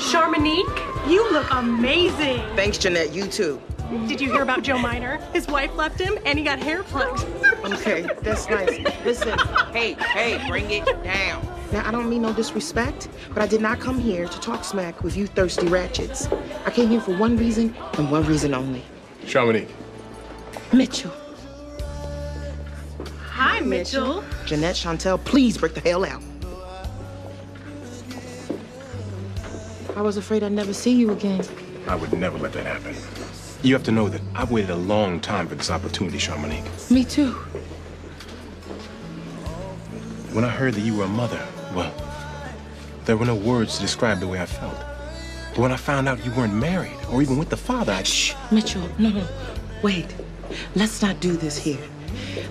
Charmonique, you look amazing. Thanks, Jeanette. You too. Did you hear about Joe Miner? His wife left him and he got hair plucked. Okay, that's nice. Listen, hey, hey, bring it down. Now, I don't mean no disrespect, but I did not come here to talk smack with you thirsty ratchets. I came here for one reason and one reason only. Charmonique. Mitchell. Hi, Mitchell. Jeanette Chantel, please break the hell out. I was afraid I'd never see you again. I would never let that happen. You have to know that I've waited a long time for this opportunity, Charmonique. Me too. When I heard that you were a mother, well, there were no words to describe the way I felt. But when I found out you weren't married or even with the father, I... Shh, Mitchell, no, no. Wait. Let's not do this here.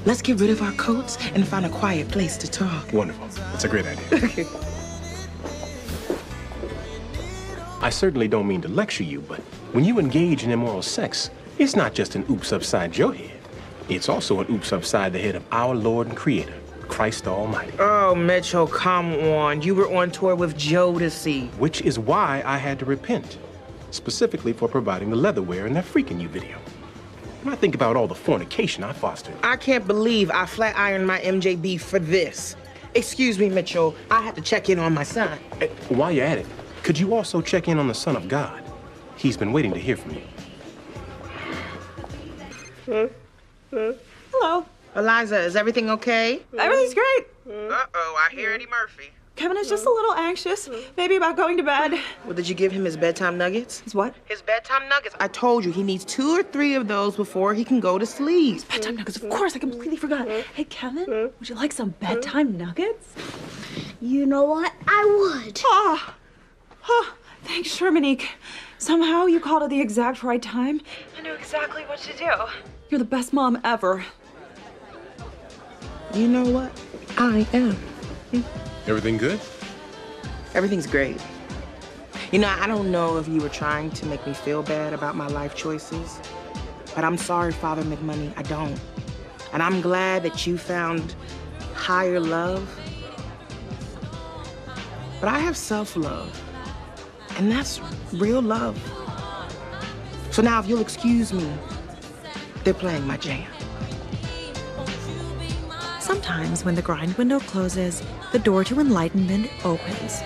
Let's get rid of our coats and find a quiet place to talk. Wonderful. That's a great idea. I certainly don't mean to lecture you, but when you engage in immoral sex, it's not just an oops upside your head. It's also an oops upside the head of our Lord and Creator, Christ Almighty. Oh, Mitchell, come on. You were on tour with Jodeci. Which is why I had to repent, specifically for providing the leatherware in that Freek'n You video. When I think about all the fornication I fostered. I can't believe I flat ironed my MJB for this. Excuse me, Mitchell. I had to check in on my son. Eh, hey, while you're at it, could you also check in on the Son of God? He's been waiting to hear from you. Hello. Eliza, is everything okay? Everything's great. Uh-oh, I hear Eddie Murphy. Kevin is just a little anxious, maybe about going to bed. Well, did you give him his bedtime nuggets? His what? His bedtime nuggets. I told you he needs two or three of those before he can go to sleep. Bedtime nuggets, of course, I completely forgot. Hey, Kevin, would you like some bedtime nuggets? You know what? I would. Ah. Oh, thanks, Charmonique. Somehow you called at the exact right time. I knew exactly what to do. You're the best mom ever. You know what? I am. Everything good? Everything's great. You know, I don't know if you were trying to make me feel bad about my life choices, but I'm sorry, Father McMoney, I don't. And I'm glad that you found higher love. But I have self-love, and that's real love. So now, if you'll excuse me, they're playing my jam. Sometimes when the grind window closes, the door to enlightenment opens.